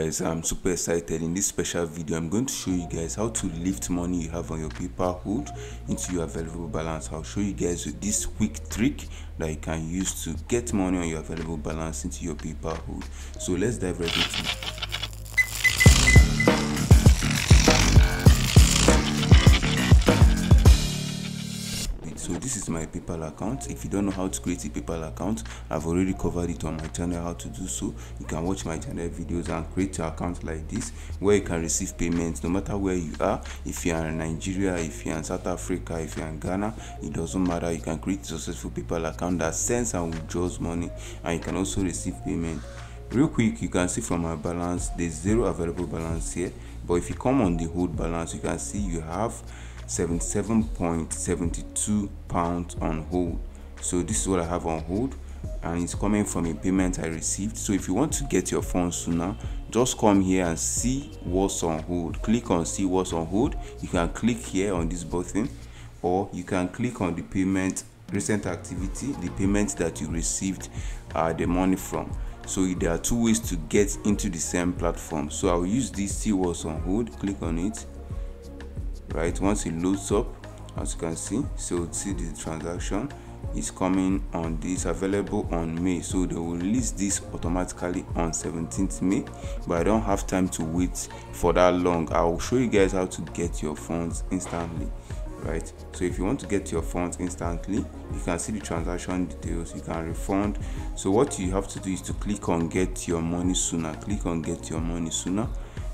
guys i'm super excited. In this special video i'm going to show you guys how to lift money you have on your PayPal into your available balance. I'll show you guys this quick trick that you can use to get money on your available balance into your PayPal so let's dive right into it my paypal account. If you don't know how to create a paypal account i've already covered it on my channel how to do so. You can watch my channel videos and create your account like this where you can receive payments no matter where you are. If you are in nigeria if you're in south africa if you're in ghana it doesn't matter. You can create a successful paypal account that sends and withdraws money and you can also receive payment. Real quick you can see from my balance there's zero available balance here. But if you come on the hold balance you can see you have 77.72 pounds on hold. So this is what i have on hold and it's coming from a payment i received. So if you want to get your funds sooner just come here and see what's on hold. Click on see what's on hold. You can click here on this button or you can click on the payment recent activity the payment that you received uh, the money from. So there are two ways to get into the same platform. So i'll use this see what's on hold click on it right? Once it loads up as you can see so see the transaction is coming on this available on may. So they will release this automatically on 17th may but i don't have time to wait for that long. I'll show you guys how to get your funds instantly right? So if you want to get your funds instantly you can see the transaction details you can refund. So what you have to do is to click on get your money sooner. Click on get your money sooner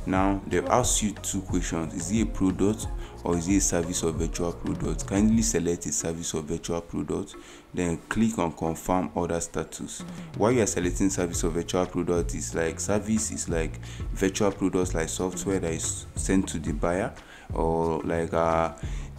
now they'll ask you two questions. Is it a product or is it a service or virtual product? Kindly select a service or virtual product then click on confirm order status. While you are selecting service or virtual product is like service is like virtual products like software that is sent to the buyer or like uh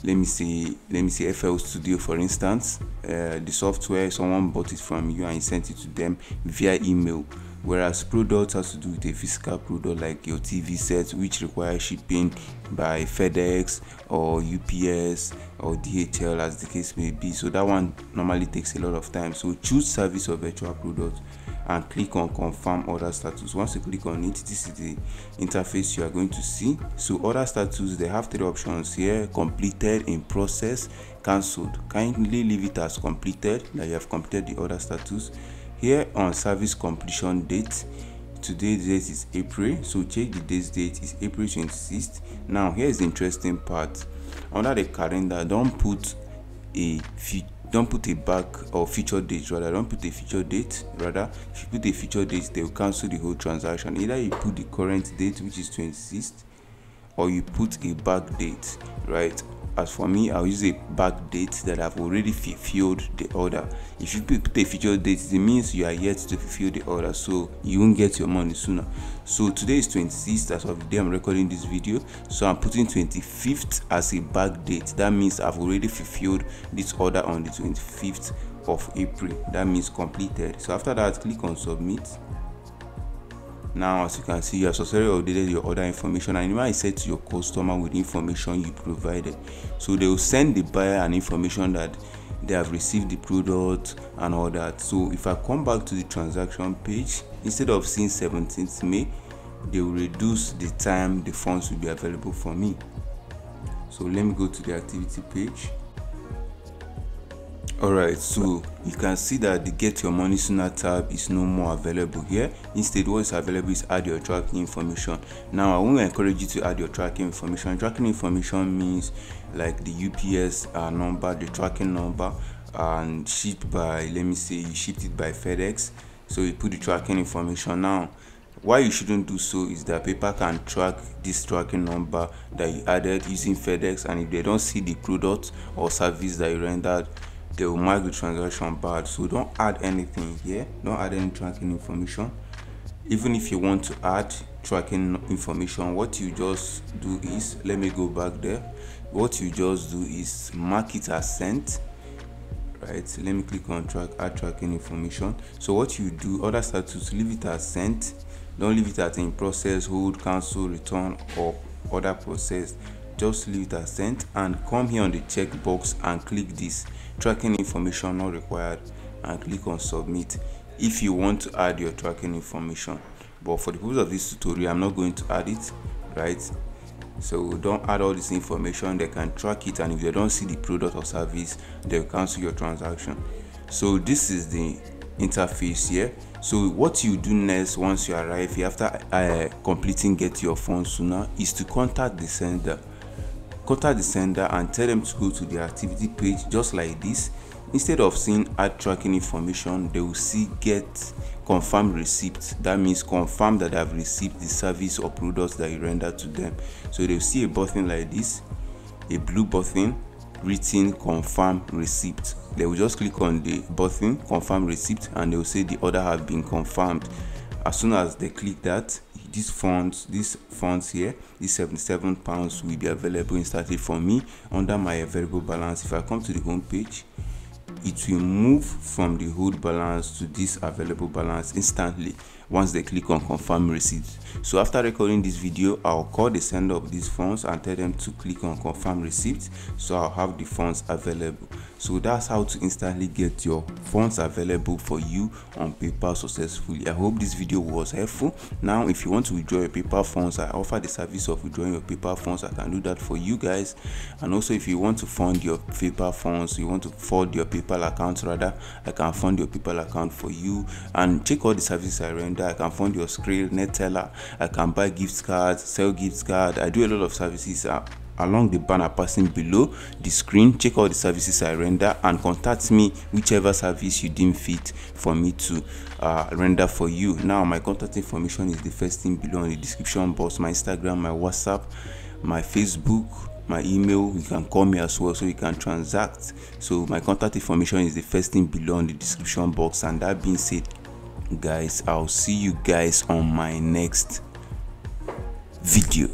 let me see let me see fl studio for instance. Uh, the software someone bought it from you and sent it to them via email whereas product has to do with a physical product like your tv set which requires shipping by fedex or ups or dhl as the case may be. So that one normally takes a lot of time. So choose service or virtual product and click on confirm order status. Once you click on it this is the interface you are going to see. So order status they have three options here. Completed in process cancelled. Kindly leave it as completed that you have completed the order status here on service completion date. Today's date is april so check the day's date is april 26th now here's the interesting part. Under the calendar don't put a don't put a back or future date rather don't put a future date rather if you put a future date they will cancel the whole transaction. Either you put the current date which is 26th or you put a back date right as for me i'll use a back date that i've already fulfilled the order. If you put a future date it means you are yet to fulfill the order so you won't get your money sooner. So today is 26th as of the day i'm recording this video so i'm putting 25th as a back date. That means i've already fulfilled this order on the 25th of april. That means completed. So after that click on submit now as you can see you have successfully updated your order information and you set to your customer with information you provided. So they will send the buyer an information that they have received the product and all that. So if i come back to the transaction page instead of seeing 17th may they will reduce the time the funds will be available for me. So let me go to the activity page alright so you can see that the get your money sooner tab is no more available here. Instead what is available is add your tracking information. Now i want to encourage you to add your tracking information. Tracking information means like the ups uh, number the tracking number and shipped by let me say you shipped it by fedex. So you put the tracking information. Now why you shouldn't do so is that PayPal can track this tracking number that you added using FedEx and if they don't see the product or service that you rendered they will the transaction bad. So don't add anything here. Don't add any tracking information. Even if you want to add tracking information what you just do is let me go back there. What you just do is mark it as sent right? Let me click on track add tracking information. So what you do order status leave it as sent. Don't leave it as in process hold cancel return or other process just leave it as sent and come here on the checkbox and click this. Tracking information not required and click on submit if you want to add your tracking information. But for the purpose of this tutorial i'm not going to add it right? So don't add all this information. They can track it and if they don't see the product or service they'll cancel your transaction. So this is the interface here. So what you do next once you arrive after uh, completing get your phone sooner is to contact the sender contact the sender and tell them to go to the activity page just like this. Instead of seeing add tracking information they will see get confirm receipt. That means confirm that i've received the service or products that you render to them. So they'll see a button like this a blue button written confirm receipt. They will just click on the button confirm receipt and they will say the order have been confirmed. As soon as they click that these funds these funds here these 77 pounds will be available instantly for me under my available balance. If i come to the home page it will move from the hold balance to this available balance instantly once they click on confirm receipt. So after recording this video i'll call the sender of these funds and tell them to click on confirm receipt so i'll have the funds available. So that's how to instantly get your funds available for you on paypal successfully. I hope this video was helpful. Now if you want to withdraw your paypal funds i offer the service of withdrawing your paypal funds. I can do that for you guys. And also if you want to fund your paypal funds you want to fund your paypal account rather i can fund your paypal account for you. And check all the services i render I can fund your Skrill, Neteller, I can buy gift cards, sell gift cards. I do a lot of services uh, along the banner passing below the screen. Check out the services I render and contact me whichever service you deem fit for me to uh, render for you. Now my contact information is the first thing below in the description box. My Instagram, my WhatsApp, my Facebook, my email you can call me as well so you can transact so my contact information is the first thing below in the description box and that being said guys. I'll see you guys on my next video